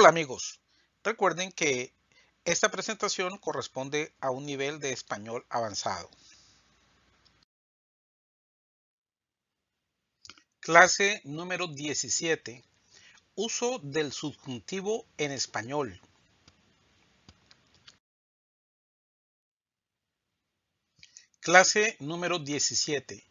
Hola amigos, recuerden que esta presentación corresponde a un nivel de español avanzado. Clase número 17. Uso del subjuntivo en español. Clase número 17.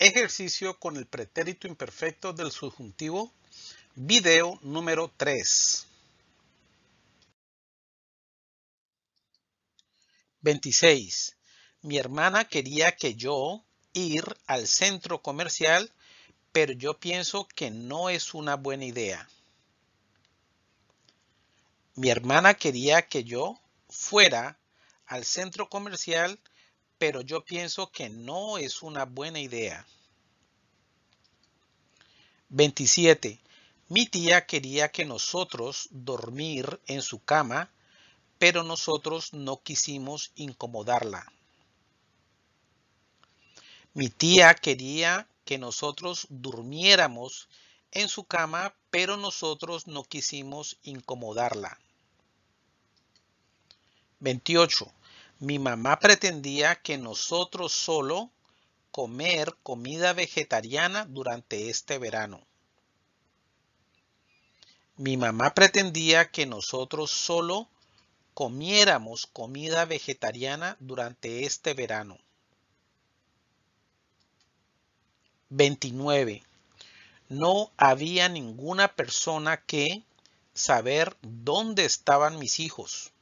Ejercicio con el pretérito imperfecto del subjuntivo Video número 3. 26. Mi hermana quería que yo ir al centro comercial, pero yo pienso que no es una buena idea. Mi hermana quería que yo fuera al centro comercial, pero yo pienso que no es una buena idea. 27. Mi tía quería que nosotros dormir en su cama, pero nosotros no quisimos incomodarla. Mi tía quería que nosotros durmiéramos en su cama, pero nosotros no quisimos incomodarla. 28. Mi mamá pretendía que nosotros solo comer comida vegetariana durante este verano. Mi mamá pretendía que nosotros solo comiéramos comida vegetariana durante este verano. 29. No había ninguna persona que saber dónde estaban mis hijos.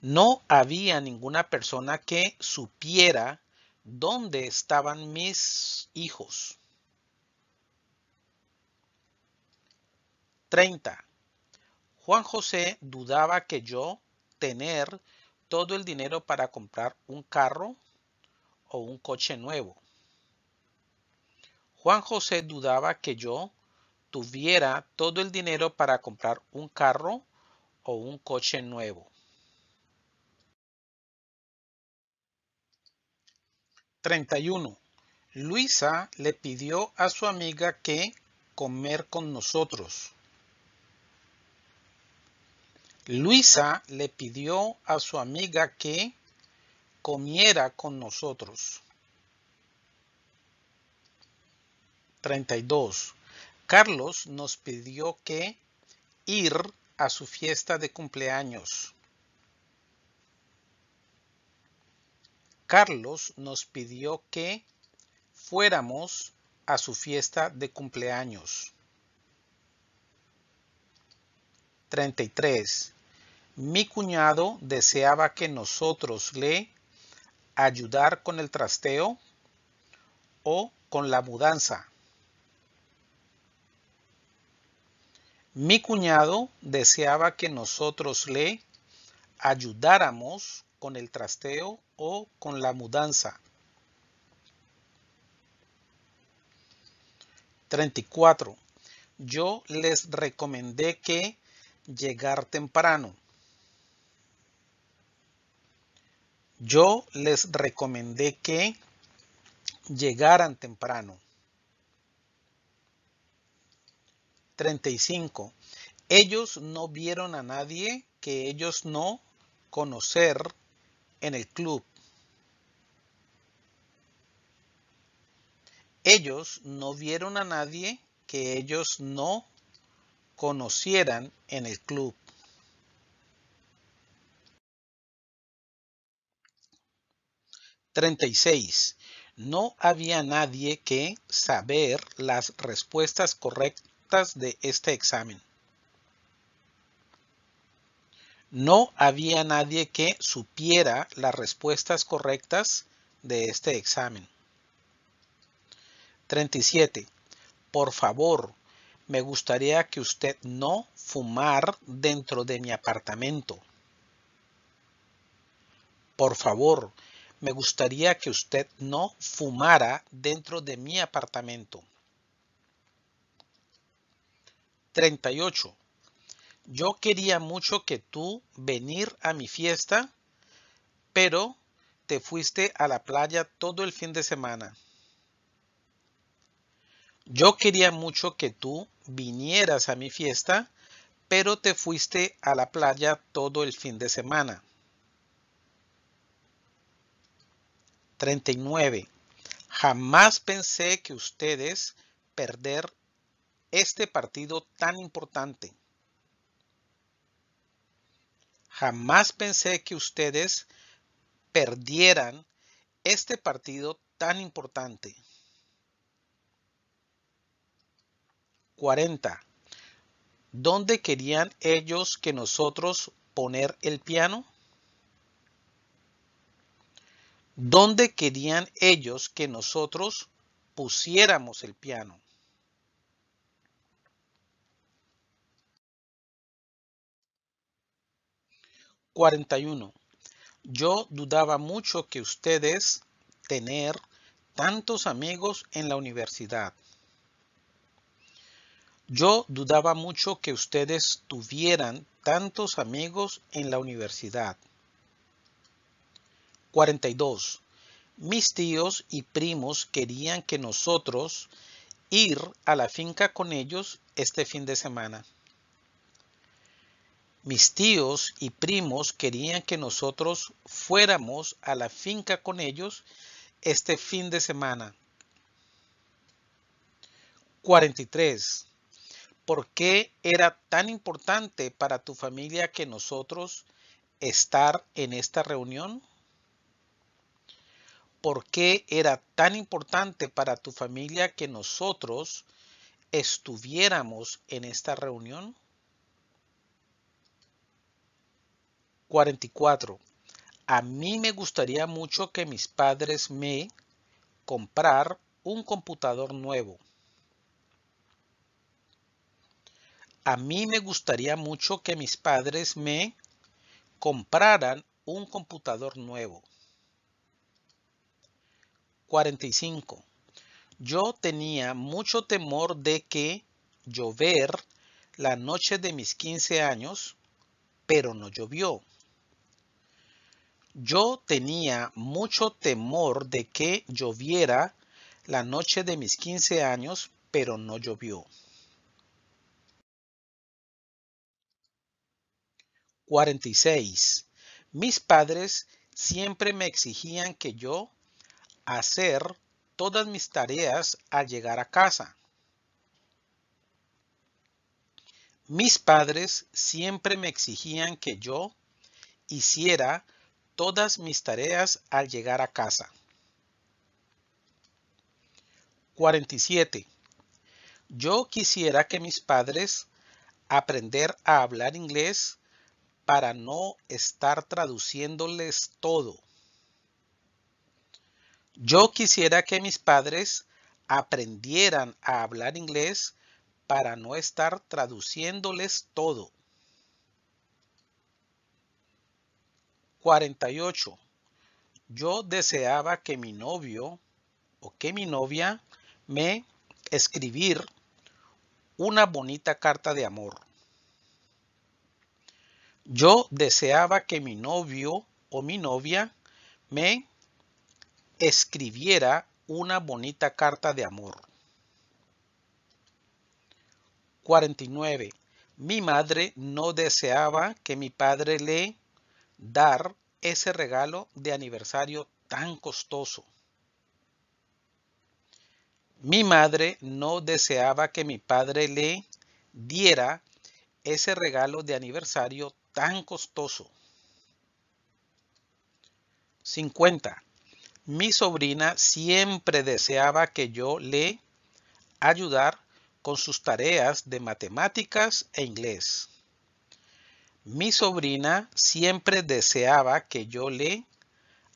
No había ninguna persona que supiera dónde estaban mis hijos. 30. Juan José dudaba que yo tener todo el dinero para comprar un carro o un coche nuevo. Juan José dudaba que yo tuviera todo el dinero para comprar un carro o un coche nuevo. 31. Luisa le pidió a su amiga que comer con nosotros. Luisa le pidió a su amiga que comiera con nosotros. 32. Carlos nos pidió que ir a su fiesta de cumpleaños. Carlos nos pidió que fuéramos a su fiesta de cumpleaños. 33. Mi cuñado deseaba que nosotros le ayudar con el trasteo o con la mudanza. Mi cuñado deseaba que nosotros le ayudáramos con el trasteo o con la mudanza. 34. Yo les recomendé que llegar temprano. Yo les recomendé que llegaran temprano. 35. Ellos no vieron a nadie que ellos no conocer en el club. Ellos no vieron a nadie que ellos no conocieran en el club. 36. No había nadie que saber las respuestas correctas de este examen. No había nadie que supiera las respuestas correctas de este examen. 37. Por favor, me gustaría que usted no fumar dentro de mi apartamento. Por favor, me gustaría que usted no fumara dentro de mi apartamento. 38. Yo quería mucho que tú venir a mi fiesta, pero te fuiste a la playa todo el fin de semana. Yo quería mucho que tú vinieras a mi fiesta, pero te fuiste a la playa todo el fin de semana. 39. Jamás pensé que ustedes perder este partido tan importante. Jamás pensé que ustedes perdieran este partido tan importante. 40. ¿Dónde querían ellos que nosotros poner el piano? ¿Dónde querían ellos que nosotros pusiéramos el piano? ¿41? Yo dudaba mucho que ustedes tener tantos amigos en la universidad. Yo dudaba mucho que ustedes tuvieran tantos amigos en la universidad. 42. Mis tíos y primos querían que nosotros ir a la finca con ellos este fin de semana. Mis tíos y primos querían que nosotros fuéramos a la finca con ellos este fin de semana. 43. ¿Por qué era tan importante para tu familia que nosotros estar en esta reunión? ¿Por qué era tan importante para tu familia que nosotros estuviéramos en esta reunión? 44. A mí me gustaría mucho que mis padres me comprar un computador nuevo. A mí me gustaría mucho que mis padres me compraran un computador nuevo. 45. Yo tenía mucho temor de que llover la noche de mis 15 años, pero no llovió. Yo tenía mucho temor de que lloviera la noche de mis 15 años, pero no llovió. 46. Mis padres siempre me exigían que yo hacer todas mis tareas al llegar a casa. Mis padres siempre me exigían que yo hiciera todas mis tareas al llegar a casa. 47. Yo quisiera que mis padres aprender a hablar inglés para no estar traduciéndoles todo. Yo quisiera que mis padres aprendieran a hablar inglés para no estar traduciéndoles todo. 48. Yo deseaba que mi novio o que mi novia me escribir una bonita carta de amor. Yo deseaba que mi novio o mi novia me escribiera una bonita carta de amor. 49. Mi madre no deseaba que mi padre le dar ese regalo de aniversario tan costoso. Mi madre no deseaba que mi padre le diera ese regalo de aniversario tan costoso. 50. Mi sobrina siempre deseaba que yo le ayudar con sus tareas de matemáticas e inglés. Mi sobrina siempre deseaba que yo le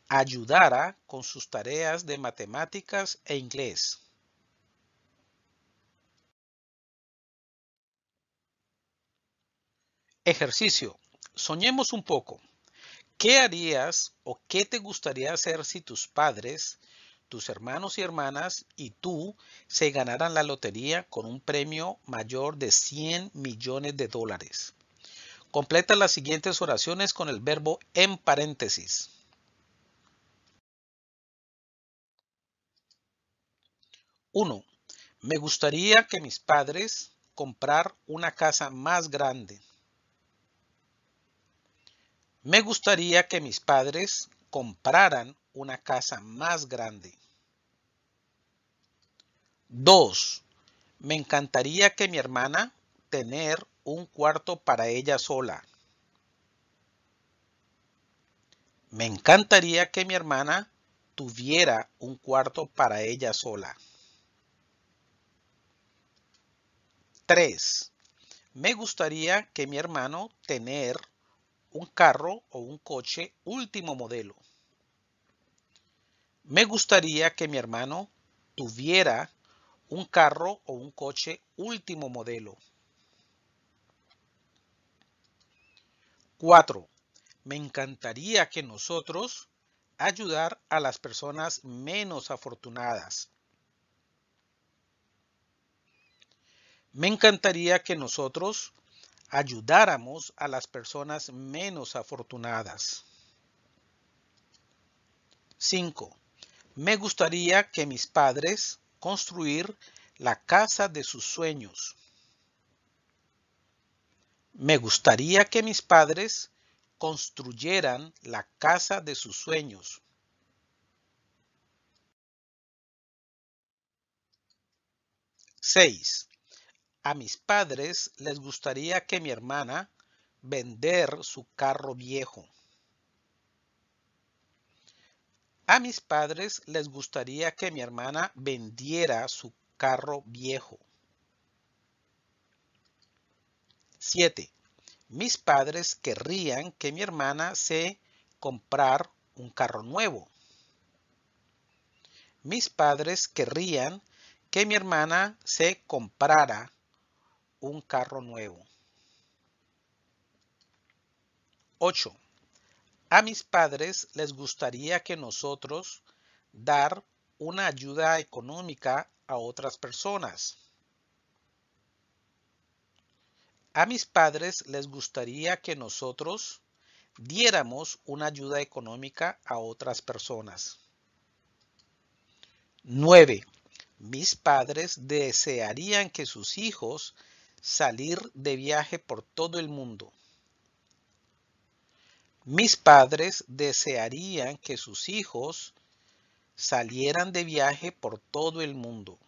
ayudara con sus tareas de matemáticas e inglés. Ejercicio. Soñemos un poco. ¿Qué harías o qué te gustaría hacer si tus padres, tus hermanos y hermanas y tú se ganaran la lotería con un premio mayor de 100 millones de dólares? Completa las siguientes oraciones con el verbo en paréntesis. 1. Me gustaría que mis padres comprar una casa más grande. Me gustaría que mis padres compraran una casa más grande. 2. Me encantaría que mi hermana tener un cuarto para ella sola. Me encantaría que mi hermana tuviera un cuarto para ella sola. 3. Me gustaría que mi hermano tener un carro o un coche último modelo. Me gustaría que mi hermano tuviera un carro o un coche último modelo. 4. Me encantaría que nosotros ayudar a las personas menos afortunadas. Me encantaría que nosotros ayudáramos a las personas menos afortunadas. 5. Me gustaría que mis padres construir la casa de sus sueños. Me gustaría que mis padres construyeran la casa de sus sueños. 6. A mis padres les gustaría que mi hermana vender su carro viejo. A mis padres les gustaría que mi hermana vendiera su carro viejo. 7. Mis padres querrían que mi hermana se comprar un carro nuevo. Mis padres querrían que mi hermana se comprara un carro nuevo. 8. A mis padres les gustaría que nosotros dar una ayuda económica a otras personas. A mis padres les gustaría que nosotros diéramos una ayuda económica a otras personas. 9. Mis padres desearían que sus hijos salir de viaje por todo el mundo. Mis padres desearían que sus hijos salieran de viaje por todo el mundo.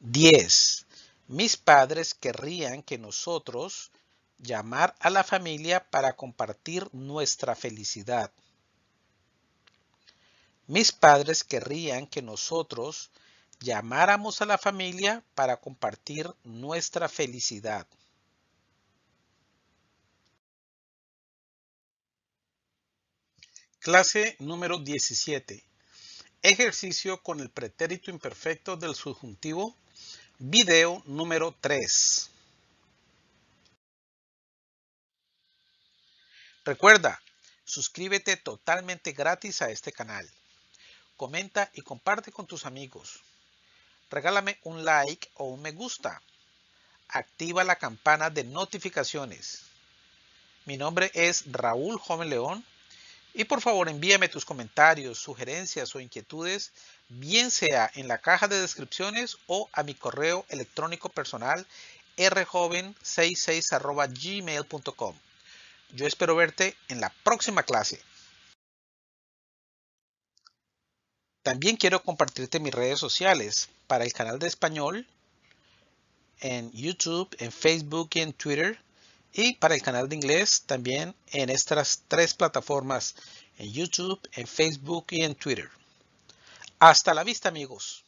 10. Mis padres querrían que nosotros llamar a la familia para compartir nuestra felicidad. Mis padres querrían que nosotros llamáramos a la familia para compartir nuestra felicidad. Clase número 17. Ejercicio con el pretérito imperfecto del subjuntivo. Video número 3. Recuerda, suscríbete totalmente gratis a este canal. Comenta y comparte con tus amigos regálame un like o un me gusta. Activa la campana de notificaciones. Mi nombre es Raúl Joven León y por favor envíame tus comentarios, sugerencias o inquietudes, bien sea en la caja de descripciones o a mi correo electrónico personal rjoven66 gmail.com. Yo espero verte en la próxima clase. También quiero compartirte mis redes sociales para el canal de español en YouTube, en Facebook y en Twitter. Y para el canal de inglés también en estas tres plataformas, en YouTube, en Facebook y en Twitter. Hasta la vista amigos.